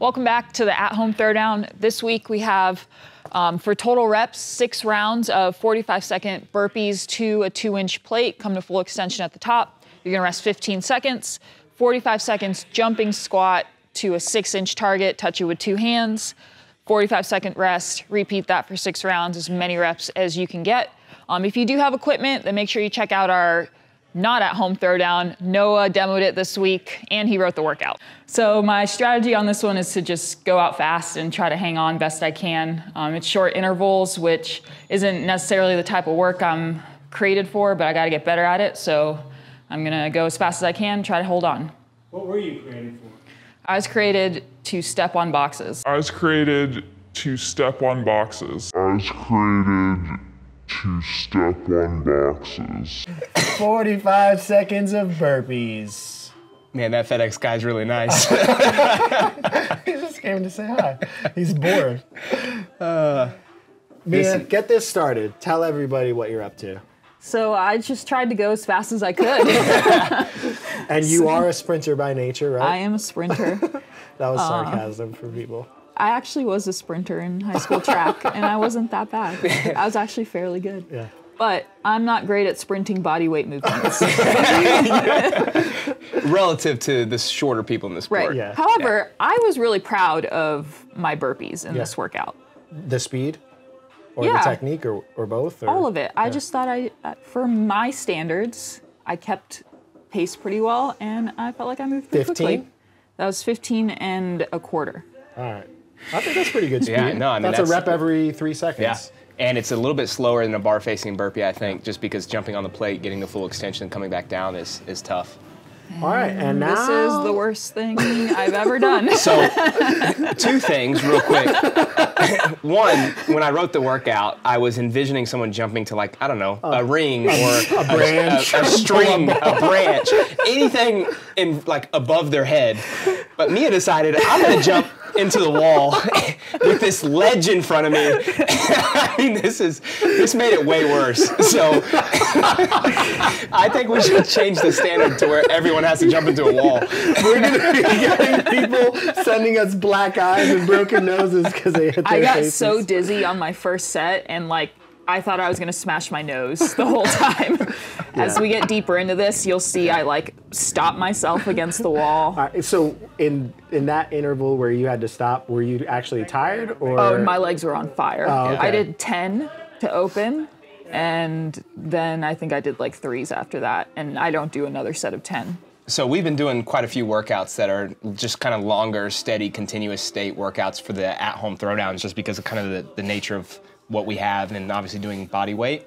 Welcome back to the At Home Throwdown. This week we have, um, for total reps, six rounds of 45 second burpees to a two inch plate. Come to full extension at the top. You're gonna rest 15 seconds. 45 seconds jumping squat to a six inch target, touch it with two hands. 45 second rest, repeat that for six rounds, as many reps as you can get. Um, if you do have equipment, then make sure you check out our not at home throwdown. Noah demoed it this week and he wrote the workout. So, my strategy on this one is to just go out fast and try to hang on best I can. Um, it's short intervals, which isn't necessarily the type of work I'm created for, but I got to get better at it. So, I'm going to go as fast as I can, try to hold on. What were you created for? I was created to step on boxes. I was created to step on boxes. I was created to step on boxes. 45 seconds of burpees. Man, that FedEx guy's really nice. He just came to say hi. He's bored. Uh, Mia, get this started. Tell everybody what you're up to. So I just tried to go as fast as I could. And you are a sprinter by nature, right? I am a sprinter. that was sarcasm for people. I actually was a sprinter in high school track, and I wasn't that bad. I was actually fairly good. Yeah. But I'm not great at sprinting body weight movements. Relative to the shorter people in this sport. right. Yeah. However, I was really proud of my burpees in Yeah. this workout. The speed? Or the technique, or, or both? Or? All of it. I just thought I, uh, for my standards, I kept pace pretty well, and I felt like I moved pretty 15? quickly. That was 15 and a quarter. All right. I think that's pretty good speed. Yeah, no, I mean, that's, that's- a rep every three seconds. Yeah. And it's a little bit slower than a bar facing burpee, I think, just because jumping on the plate, getting the full extension, coming back down is, is tough. All right, and mm, now This is the worst thing I've ever done. So, two things real quick. One, when I wrote the workout, I was envisioning someone jumping to like I don't know a ring or a, branch. a, a string, a branch, anything in like above their head. But Mia decided I'm gonna jump into the wall with this ledge in front of me. I mean, this is this made it way worse. So I think we should change the standard to where everyone has to jump into a wall. we're gonna be getting people sending us black eyes and broken noses because they hit their I got faces. so dizzy on my first set, and like I thought I was gonna smash my nose the whole time. As we get deeper into this, you'll see I like stop myself against the wall. All right, so in in that interval where you had to stop, were you actually tired or? Oh, my legs were on fire. Oh, okay. I did 10 to open, and then I think I did like threes after that, and I don't do another set of 10. So we've been doing quite a few workouts that are just kind of longer, steady, continuous state workouts for the at-home throwdowns, just because of kind of the, the nature of what we have, and obviously doing body weight.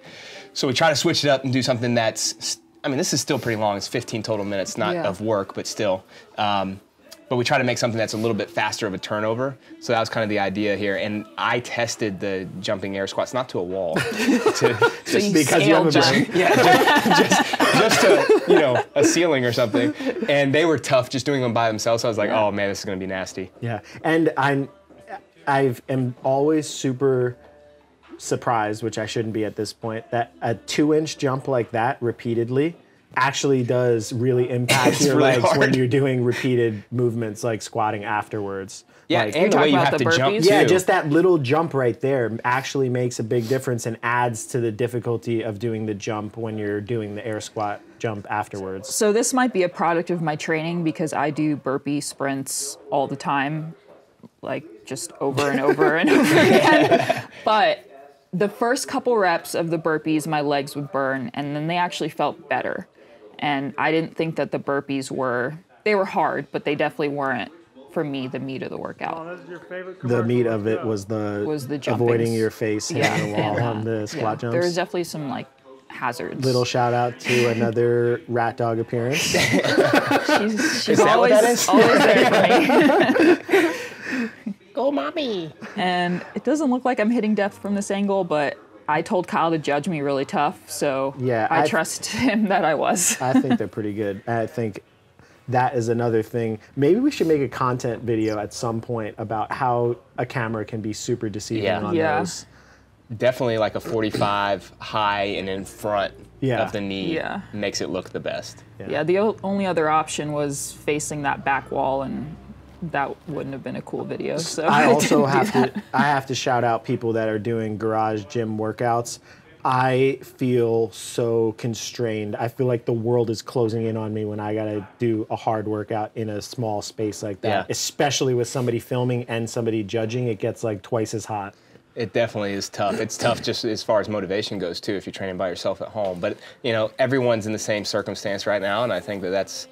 So we try to switch it up and do something that's, I mean, this is still pretty long. It's 15 total minutes, not Yeah. of work, but still. Um, but we try to make something that's a little bit faster of a turnover. So that was kind of the idea here. And I tested the jumping air squats not to a wall, to, So you Because you have a brain. yeah, just, just, just to you know a ceiling or something. And they were tough just doing them by themselves. So I was like, oh man, this is gonna be nasty. Yeah, and I'm I am always super surprised, which I shouldn't be at this point, that a two-inch jump like that repeatedly actually does really impact It's your really legs when you're doing repeated movements like squatting afterwards. Yeah, Like- and the way you about have the to jump burpees? too. yeah, just that little jump right there actually makes a big difference and adds to the difficulty of doing the jump when you're doing the air squat jump afterwards. So this might be a product of my training because I do burpee sprints all the time, like just over and over and over again. But the first couple reps of the burpees, my legs would burn, and then they actually felt better. And I didn't think that the burpees were they were hard, but they definitely weren't for me the meat of the workout. The meat of it was the, Was the avoiding your face hitting Yeah, the wall and, on the Yeah, squat jumps. there was definitely some like hazards. Little shout out to another rat dog appearance. she's she's always always there for me. Go, mommy. And it doesn't look like I'm hitting depth from this angle, but I told Kyle to judge me really tough, so Yeah, I, I- trust him that I was. I think they're pretty good. I think that is another thing. Maybe we should make a content video at some point about how a camera can be super deceiving Yeah. on Yeah. those. Definitely like a 45 high and in front Yeah. of the knee Yeah. makes it look the best. yeah, the o- only other option was facing that back wall, and that wouldn't have been a cool video. So I also didn't have that. to I have to shout out people that are doing garage gym workouts. I feel so constrained. I feel like the world is closing in on me when I gotta do a hard workout in a small space like that. Yeah. Especially with somebody filming and somebody judging, it gets like twice as hot. It definitely is tough. It's tough just as far as motivation goes too if you're training by yourself at home. But you know, everyone's in the same circumstance right now, and I think that that's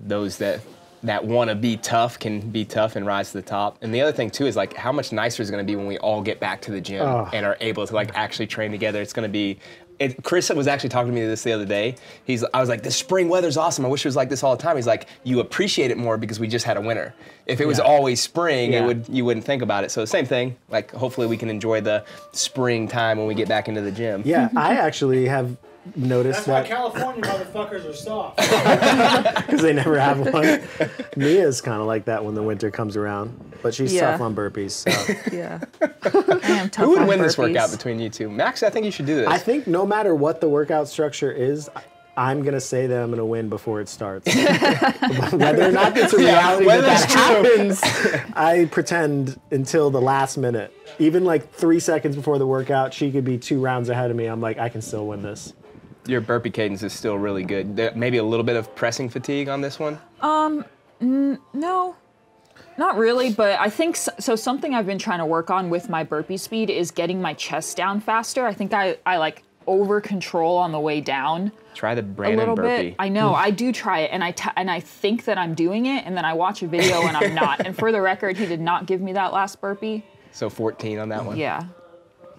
those that that want to be tough can be tough and rise to the top. And the other thing too is like how much nicer is going to be when we all get back to the gym Oh. and are able to like actually train together. It's going to be. It, Chris was actually talking to me this the other day. He's, I was like, "This spring weather's awesome. I wish it was like this all the time." He's like, "You appreciate it more because we just had a winter. If it was Yeah. always spring, Yeah. it would you wouldn't think about it. So the same thing. Like hopefully we can enjoy the spring time when we get back into the gym. Yeah, I actually have noticed That's why that California motherfuckers are soft. because they never have one. Mia's kind of like that when the winter comes around, but she's Yeah. tough on burpees. So Yeah. I am tough Who would on win this burpees. workout between you two? Max, I think you should do this. I think no matter what the workout structure is, I'm gonna say that I'm gonna win before it starts. whether or not it's a reality whether that, that happens, I pretend until the last minute. Even like three seconds before the workout, she could be two rounds ahead of me. I'm like, I can still win this. Your burpee cadence is still really good. There- Maybe a little bit of pressing fatigue on this one. Um, No, not really. But I think so, so. Something I've been trying to work on with my burpee speed is getting my chest down faster. I think I, I like over control on the way down Try the a Brandon little burpee. bit. I know I do try it, and I t- and I think that I'm doing it, and then I watch a video and I'm not. and for the record, he did not give me that last burpee. so 14 on that one. Yeah,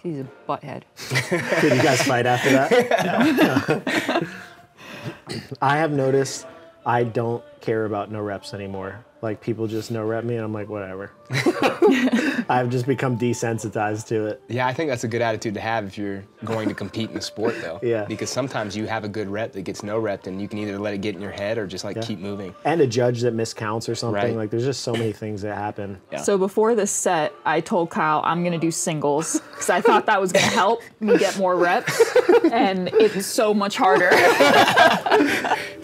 he's a butthead. Did you guys fight after that? I have noticed I don't care about no reps anymore. Like people just no rep me, and I'm like, whatever. I've just become desensitized to it. Yeah, I think that's a good attitude to have if you're going to compete in the sport, though. Yeah. Because sometimes you have a good rep that gets no rep, and you can either let it get in your head or just like keep moving. And a judge that miscounts or something. Right. Like there's just so many things that happen. Yeah. So before this set, I told Kyle I'm gonna do singles because I thought that was gonna help me get more reps, and it's so much harder.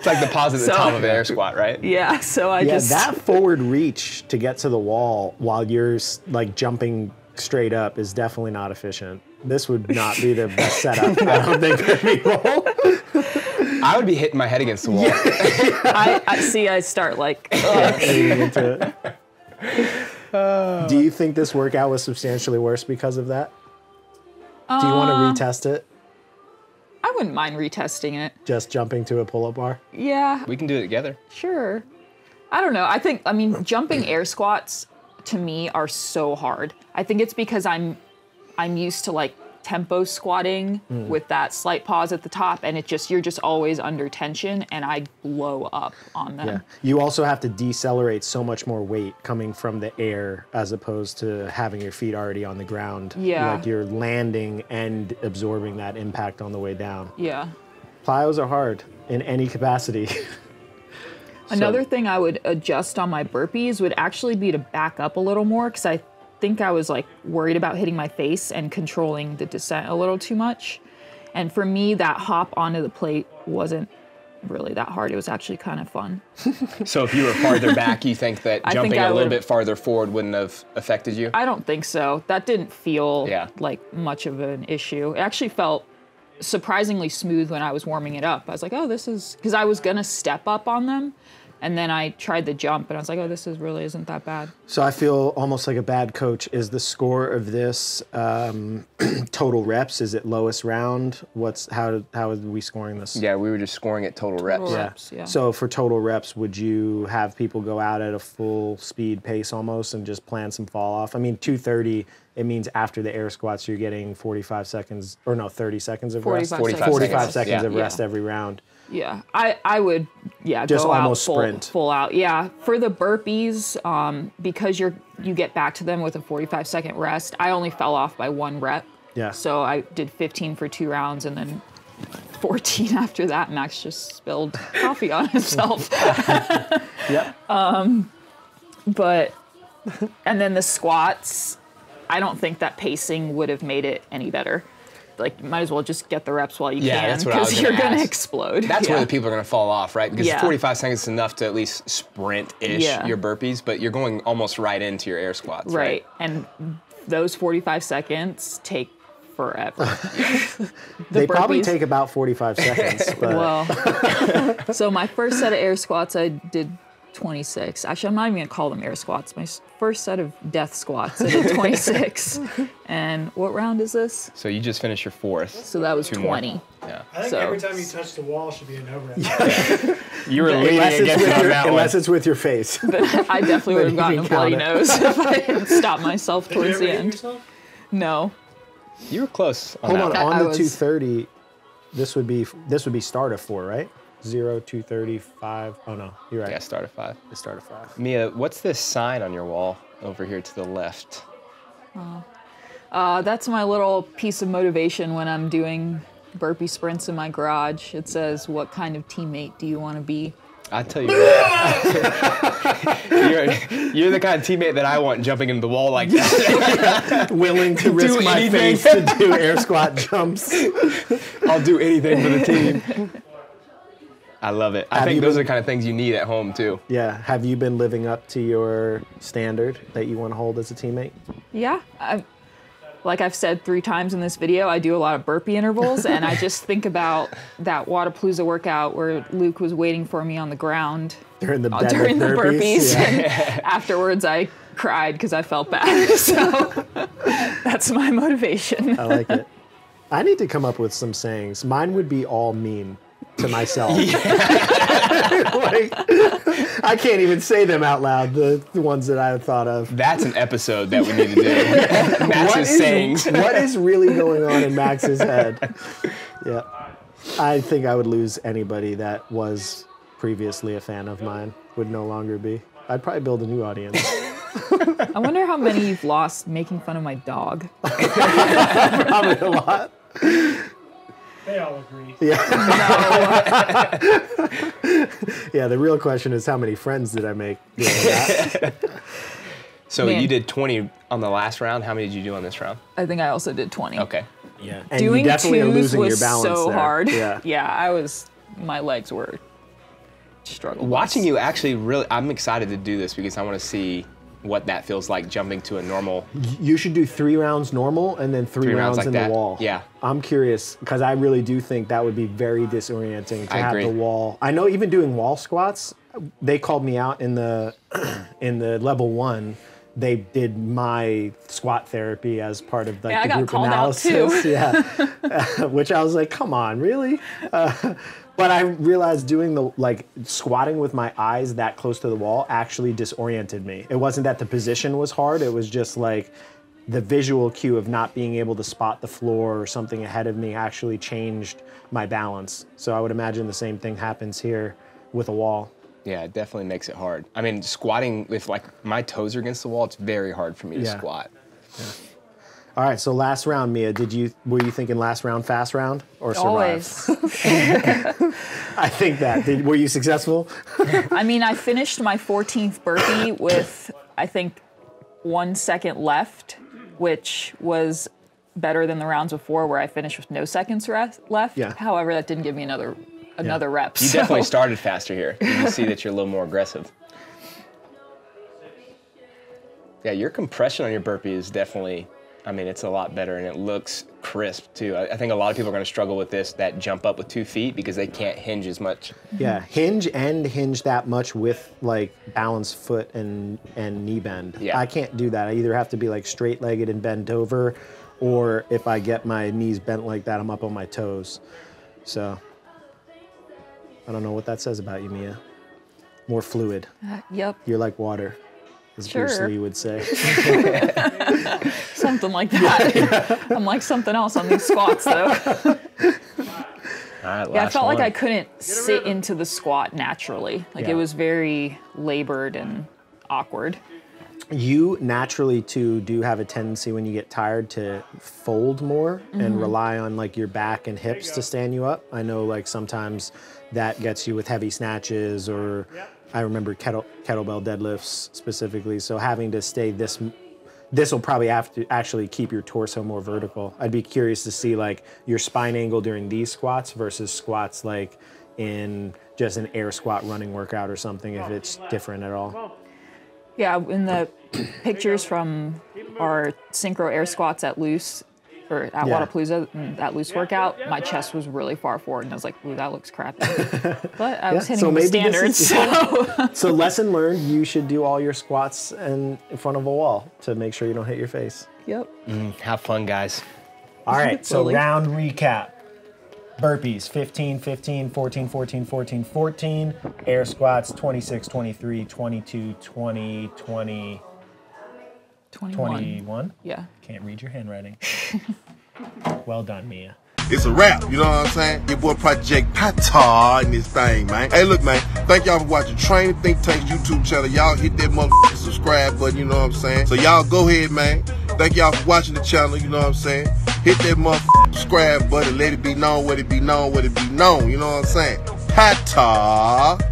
It's like the pause at the So- top of an air squat, right? yeah, so I Yeah, just that forward reach to get to the wall while you're like jumping straight up is definitely not efficient. This would not be the best setup. I don't think for people. I would be hitting my head against the wall. I, I see. I start like, ugh. aiming. Do you think this workout was substantially worse because of that? Do you want to uh, retest it? I wouldn't mind retesting it. Just jumping to a pull-up bar? Yeah, We can do it together. sure. I don't know. I think I mean jumping air squats to me are so hard. I think it's because I'm I'm used to like tempo squatting mm. with that slight pause at the top and it just you're just always under tension and I blow up on them. Yeah. You also have to decelerate so much more weight coming from the air as opposed to having your feet already on the ground. Yeah. Like you're landing and absorbing that impact on the way down. Yeah. Plyos are hard in any capacity. Another thing I would adjust on my burpees would actually be to back up a little more because I think I was like worried about hitting my face and controlling the descent a little too much. And for me, that hop onto the plate wasn't really that hard. It was actually kind of fun. So if you were farther back, you think that I jumping think a little bit farther forward wouldn't have affected you? I don't think so. That didn't feel Yeah. like much of an issue. It actually felt surprisingly smooth when I was warming it up. I was like, oh, this is because I was gonna step up on them. And then I tried the jump and I was like, oh, this is really isn't that bad. so I feel almost like a bad coach. Is the score of this um, total reps? Is it lowest round? What's how how are we scoring this? yeah, we were just scoring at total reps. Total Yeah. reps, yeah. So for total reps, would you have people go out at a full speed pace almost and just plan some fall off? I mean, 230, it means after the air squats, you're getting 45 seconds, or no, 30 seconds of rest. 45 45 45 seconds. seconds Yeah. of rest Yeah. every round. Yeah, I, I would yeah Just go almost out full, sprint. full out. Yeah, for the burpees, um, because you're you get back to them with a 45 second rest. I only fell off by one rep. Yeah. So I did 15 for two rounds and then 14 after that. Max just spilled coffee on himself. Yep. but and then the squats, I don't think that pacing would have made it any better. Like you might as well just get the reps while you Yeah, can that's what I was because you're gonna explode. That's yeah. where the people are going to fall off, right? Because Yeah. 45 seconds is enough to at least sprint-ish Yeah. your burpees, but you're going almost right into your air squats, right? right. And those 45 seconds take forever. they probably take about 45 seconds. Well, so my first set of air squats, I did 26. Actually, I'm not even gonna call them air squats. My first set of death squats, I did 26. and what round is this? So you just finished your fourth. So that was Two more. 20. Yeah. I think So- every time you touch the wall should be an over. You were unless, it's with, your, unless it's with your face. I definitely would have gotten a bloody it. nose if I hadn't stop myself Did you towards ever the end. yourself? No. You were close. On Hold that on, one. on I the was- 230, this would be this would be start of four, right? Zero, 230, five. Oh no, you're right. Yeah, start at five. The start at five. Mia, what's this sign on your wall over here to the left? Uh, that's my little piece of motivation when I'm doing burpee sprints in my garage. It says, What kind of teammate do you want to be? I tell you what, you're, you're the kind of teammate that I want jumping into the wall like that. Willing to risk my anything. face to do air squat jumps. I'll do anything for the team. I love it. I Have think those been- are the kind of things you need at home too. Yeah. Have you been living up to your standard that you want to hold as a teammate? Yeah. I, like I've said three times in this video, I do a lot of burpee intervals, and I just think about that Wadapalooza workout where Luke was waiting for me on the ground During the uh, during the burpees. Yeah. And afterwards, I cried because I felt bad. So that's my motivation. I like it. I need to come up with some sayings. Mine would be all mean to myself. like, I can't even say them out loud, the, the ones that I have thought of. That's an episode that we need to do. Max's is, sayings. what is really going on in Max's head? Yeah. I think I would lose anybody that was previously a fan of mine, would no longer be. I'd probably build a new audience. I wonder how many you've lost making fun of my dog. Probably a lot. They all agree. Yeah, yeah, the real question is how many friends did I make doing that? So Man. you did 20 on the last round. How many did you do on this round? I think I also did 20. Okay. Yeah. And Doing you definitely are twos losing was your balance so there. hard. Yeah. yeah, I was. My legs were struggling. Watching you actually really, I'm excited to do this because I want to see what that feels like jumping to a normal. You should do three rounds normal and then three, Three rounds rounds, like in that? the wall. Yeah. I'm curious because I really do think that would be very disorienting to I have agree. the wall. I know even doing wall squats, they called me out in the in the level one. They did my squat therapy as part of like Yeah, I the got group called out, analysis. too. Yeah, which I was like, come on, really? Uh, but I realized doing the like squatting with my eyes that close to the wall actually disoriented me. It wasn't that the position was hard, it was just like the visual cue of not being able to spot the floor or something ahead of me actually changed my balance. So I would imagine the same thing happens here with a wall. Yeah, it definitely makes it hard. I mean, squatting, if like my toes are against the wall, it's very hard for me to Yeah. squat. All right, so last round, Mia, did you were you thinking last round fast round or survive? Always. I think that. Did, were you successful? I mean, I finished my 14th burpee with, I think, one second left, which was better than the rounds before where I finished with no seconds rest, left. Yeah. However, that didn't give me another another rep. You so- definitely started faster here. You can see that you're a little more aggressive. Yeah, your compression on your burpee is definitely, I mean, it's a lot better and it looks crisp too. I, I think a lot of people are going to struggle with this, that jump up with two feet because they can't hinge as much. Yeah, hinge and hinge that much with like balanced foot and and knee bend. Yeah. I can't do that. I either have to be like straight legged and bent over, or if I get my knees bent like that, I'm up on my toes. So I don't know what that says about you, Mia. More fluid. Uh, yep, You're like water, as Bruce Sure. Lee would say. something like that. I'm like something else on these squats though. All right, Yeah, I last felt like. I couldn't sit into the squat naturally. Like Yeah. it was very labored and awkward. You naturally too do have a tendency when you get tired to fold more and mm-hmm. rely on like your back and hips to stand you up. I know like sometimes that gets you with heavy snatches or I remember kettle kettlebell deadlifts specifically. So having to stay this this will probably have to actually keep your torso more vertical. I'd be curious to see like your spine angle during these squats versus squats like in just an air squat running workout or something if it's different at all. Yeah, in the pictures from our synchro air squats at loose or at Yeah. Wadapalooza, mm, that loose workout, my chest was really far forward, and I was like, "Ooh, that looks crappy." But I was hitting so the maybe standards, is- so So lesson learned, you should do all your squats in, in front of a wall to make sure you don't hit your face. yep. Have fun, guys. All right, so Totally. round recap. Burpees 15, 15, 14, 14, 14, 14. Air squats 26, 23, 22, 20, 20, 21. 21. Yeah. Can't read your handwriting. well done, Mia. It's a wrap, you know what I'm saying? Your boy Project Pata in this thing, man. Hey, look, man, thank y'all for watching Training Think Tank's YouTube channel. Y'all hit that motherfucking subscribe button, you know what I'm saying? So y'all go ahead, man. Thank y'all for watching the channel, you know what I'm saying? Hit that motherfucking subscribe button, let it be known, what it be known, what it be known, you know what I'm saying? Pata.